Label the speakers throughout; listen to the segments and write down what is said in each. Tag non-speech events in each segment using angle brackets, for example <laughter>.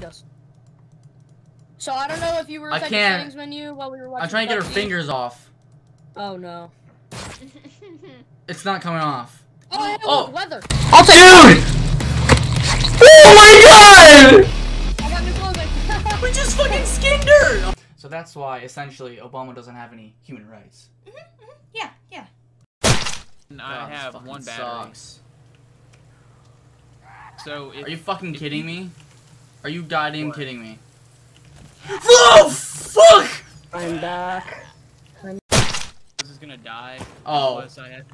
Speaker 1: beat us. So I don't know if you were
Speaker 2: I
Speaker 1: typing
Speaker 2: can't.
Speaker 1: settings menu while we were watching.
Speaker 2: I'm trying to get her fingers off.
Speaker 1: Oh no. <laughs>
Speaker 2: It's not coming off.
Speaker 1: Oh, hey,
Speaker 2: Oh.
Speaker 1: look, weather.
Speaker 2: I'll take Dude! Oh my god!
Speaker 1: I got new clothing. <laughs>
Speaker 2: We just fucking skinned her! So that's why, essentially, Obama doesn't have any human rights. Mm-hmm, mm-hmm.
Speaker 1: yeah, yeah.
Speaker 3: And I
Speaker 2: God,
Speaker 3: have one battery.
Speaker 2: sucks.
Speaker 3: So if
Speaker 2: Are you fucking kidding me? Are you goddamn
Speaker 3: What?
Speaker 2: kidding me? Oh, fuck!
Speaker 1: I'm back.
Speaker 3: I'm this is gonna die,
Speaker 2: Oh.
Speaker 3: I had,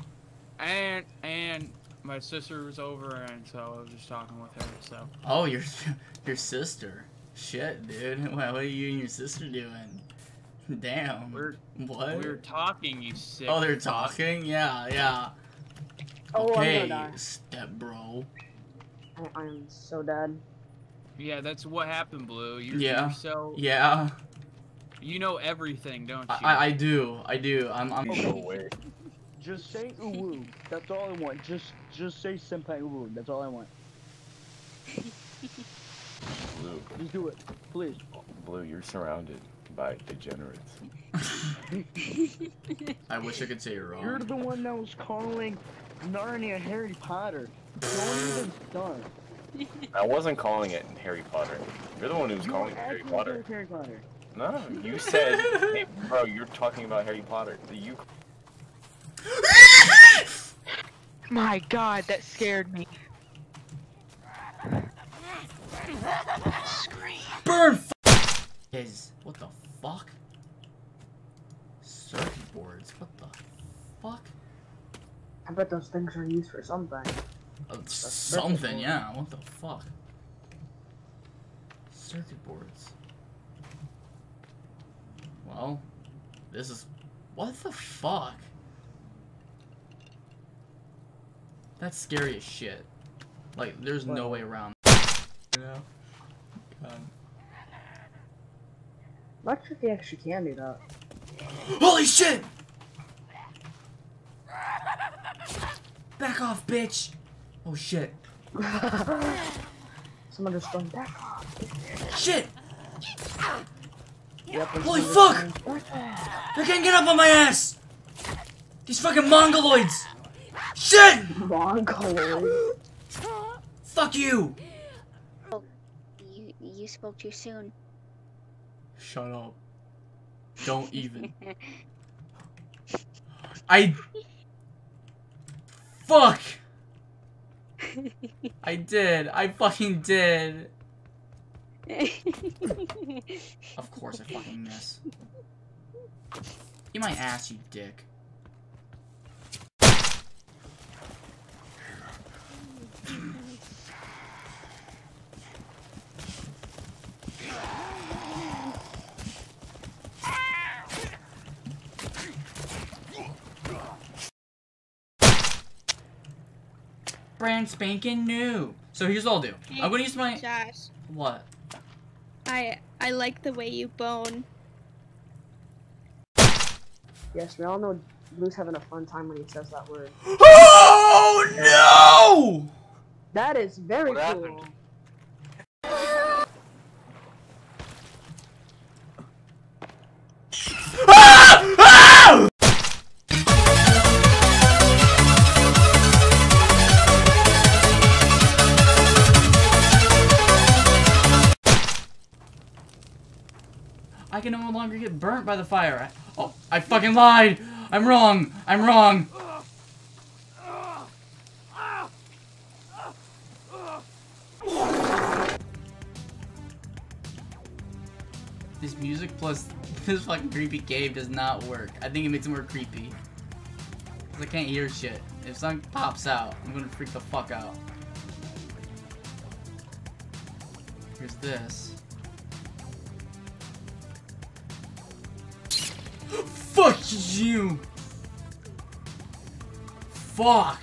Speaker 3: and and my sister was over, and so I was just talking with her. So
Speaker 2: Oh, your <laughs> your sister. Shit, dude. <laughs> What, what are you and your sister doing? Damn.
Speaker 3: we're
Speaker 2: what?
Speaker 3: we were talking. You sick.
Speaker 2: oh, they're talking? Yeah, yeah.
Speaker 1: Oh,
Speaker 2: okay,
Speaker 1: I'm gonna die.
Speaker 2: step bro.
Speaker 1: I, I'm so dead.
Speaker 3: Yeah, that's what happened, Blue. You're,
Speaker 2: Yeah.
Speaker 3: You're so
Speaker 2: Yeah,
Speaker 3: you know everything, don't you?
Speaker 2: I, I, I do. I do. I'm, I'm.
Speaker 4: No.
Speaker 5: Just say uwu. That's all I want. Just just say senpai uwu. That's all I want.
Speaker 4: Blue,
Speaker 5: Just do it. Please.
Speaker 4: Blue, you're surrounded by degenerates. <laughs>
Speaker 2: I wish I could say you're wrong.
Speaker 5: You're the one that was calling Narnia Harry Potter. Don't even start.
Speaker 4: I wasn't calling it Harry Potter. You're the one who was
Speaker 5: You
Speaker 4: calling it Harry Potter.
Speaker 5: Harry Potter.
Speaker 4: No, you said, hey, <laughs> bro, you're talking about Harry Potter. You <laughs>
Speaker 6: My god, that scared me. Scream.
Speaker 2: Burn. F- is what the fuck? Circuit boards. What the fuck?
Speaker 7: I bet those things are used for something.
Speaker 2: Uh, something, yeah. What the fuck? Circuit boards. Well, this is. What the fuck? That's scary as shit. Like, there's no way around. You know? God.
Speaker 7: Not sure if you actually can do that.
Speaker 2: Holy shit! Back off, bitch! Oh shit. <laughs>
Speaker 7: Someone just going back off.
Speaker 2: Shit!
Speaker 7: Yep,
Speaker 2: Holy fuck!
Speaker 7: just going back off.
Speaker 2: I can't get up on my ass! These fucking mongoloids! Shit!
Speaker 7: Mongoloid.
Speaker 2: Fuck you!
Speaker 8: You you spoke too soon.
Speaker 2: Shut up. Don't even. <laughs> I. Fuck! I did. I fucking did. <laughs> Of course I fucking miss. Eat my ass, you dick. Brand spanking new. So here's what I'll do. I'm gonna use my
Speaker 9: Josh,
Speaker 2: what?
Speaker 9: I I like the way you bone.
Speaker 7: Yes, we all know Blue's having a fun time when he says that word. <gasps>
Speaker 2: Oh no!
Speaker 7: That is very
Speaker 4: What
Speaker 7: cool.
Speaker 4: happened?
Speaker 2: Longer get burnt by the fire. Oh, I fucking lied! I'm wrong! I'm wrong! This music plus this fucking creepy cave does not work. I think it makes it more creepy. Cause I can't hear shit. If something pops out, I'm gonna freak the fuck out. Here's this. Fuck you! Fuck!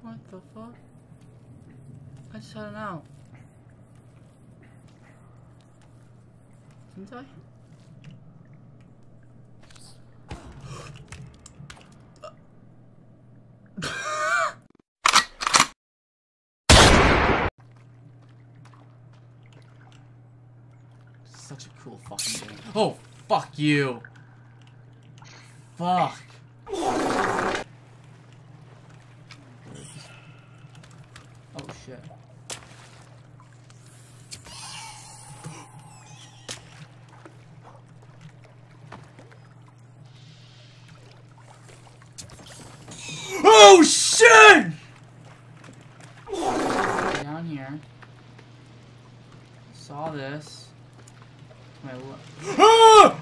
Speaker 2: What the fuck? I had an out. Didn't I? Such a cool fucking game. Oh, fuck you. Fuck. Oh shit. Oh shit! Down here. Saw this. My le- Ah!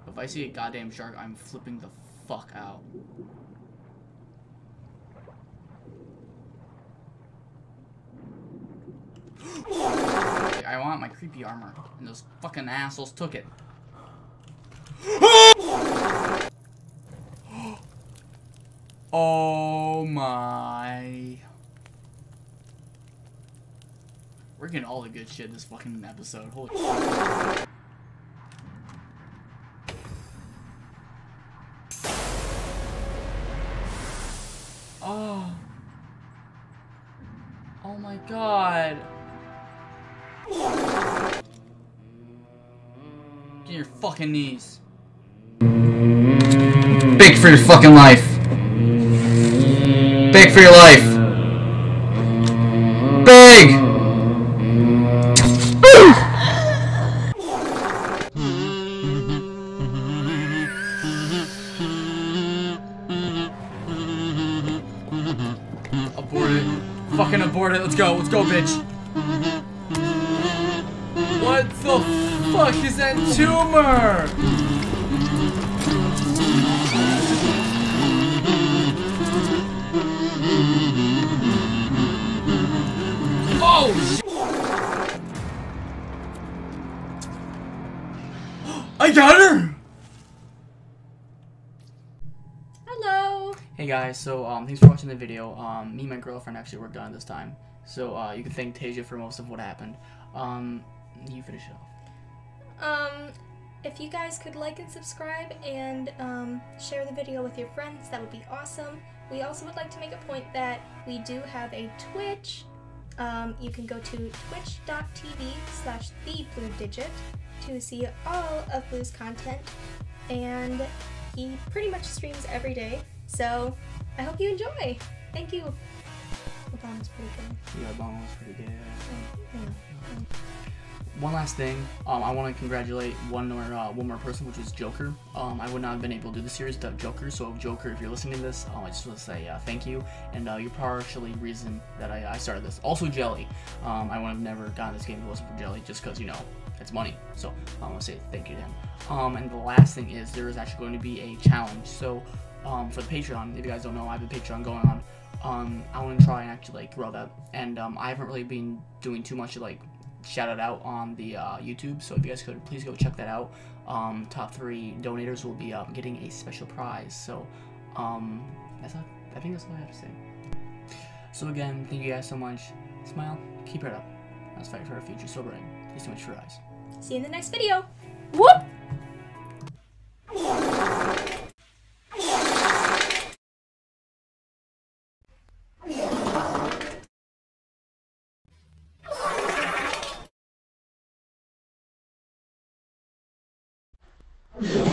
Speaker 2: If I see a goddamn shark, I'm flipping the fuck out. I want my creepy armor, and those fucking assholes took it. <gasps> oh my. We're getting all the good shit this fucking episode. Holy god. Get your fucking knees. Beg for your fucking life. Beg for your life. Beg! Fucking abort it. Let's go. Let's go, bitch. What the fuck is that tumor? Guys, so um, thanks for watching the video. Um, me and my girlfriend actually worked on it this time, so uh, you can thank Tasia for most of what happened. Um, you finish it off.
Speaker 9: Um, if you guys could like and subscribe and um, share the video with your friends, that would be awesome. We also would like to make a point that we do have a Twitch. Um, you can go to twitch.tv slash the blue digit to see all of Blue's content. And he pretty much streams every day. So I hope you enjoy. Thank you. The bomb is pretty good.
Speaker 2: Yeah, bomb was pretty good.
Speaker 9: Yeah.
Speaker 2: One last thing, um, I want to congratulate one more uh, one more person, which was Joker. Um, I would not have been able to do the series without Joker. So Joker, if you're listening to this, um, I just want to say uh, thank you, and uh, you're partially reason that I, I started this. Also Jelly, um, I would have never gotten this game if it wasn't for Jelly, just because you know it's money. So I want to say thank you to him. Um, and the last thing is there is actually going to be a challenge. So um, for the Patreon, if you guys don't know, I have a Patreon going on. Um, I want to try and actually like grow that, and um, I haven't really been doing too much to like shout it out on the uh, YouTube. So if you guys could please go check that out. Um, top three donators will be um, getting a special prize. So um, that's all, I think that's all I have to say. So again, thank you guys so much. Smile, keep it up. Let's fight for our future so bright. Thanks so much for your eyes.
Speaker 9: See you in the next video. Whoop!
Speaker 2: Yeah.